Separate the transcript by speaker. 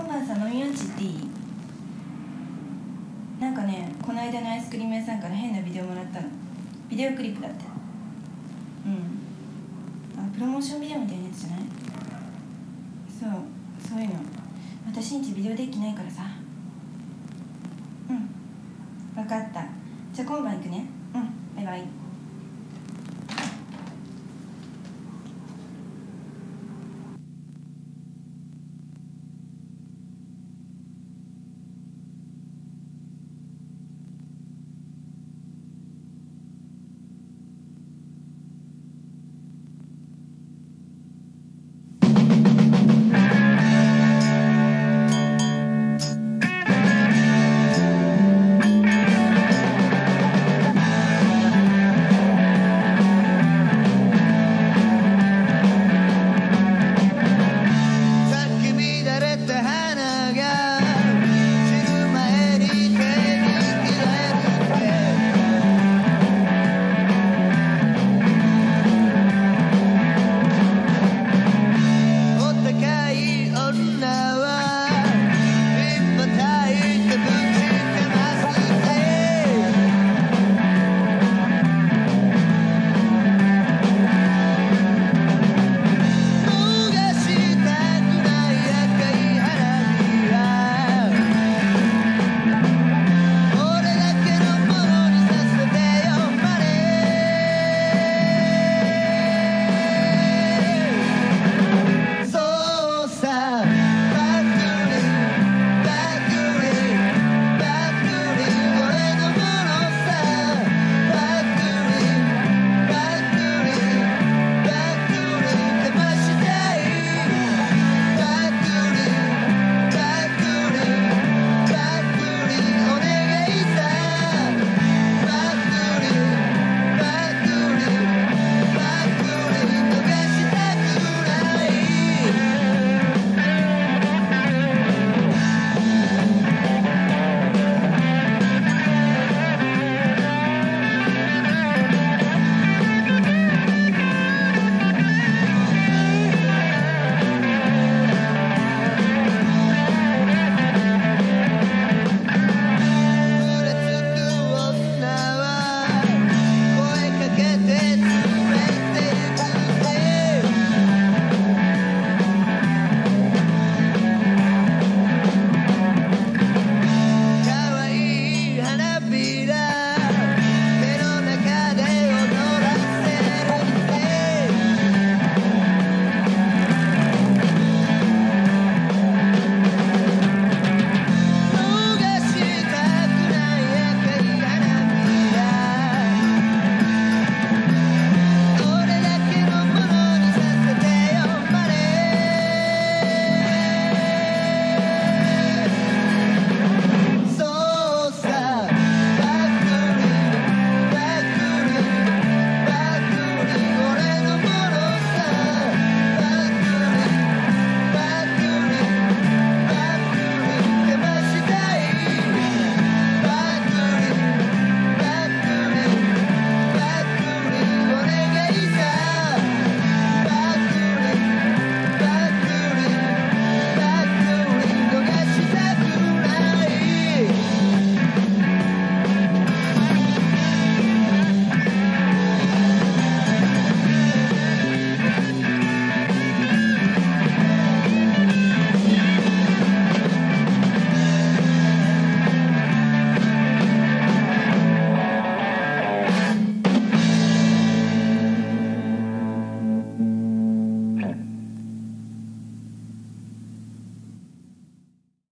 Speaker 1: 今晩さ飲みうちっていい？なんかねこの間のアイスクリーム屋さんから変なビデオもらったの。ビデオクリップだって。うん。あプロモーションビデオみたいなやつじゃない？そうそういうの。私んちビデオデッキないからさ。うん。分かった。じゃあ今晩行くね。うん。バイバイ。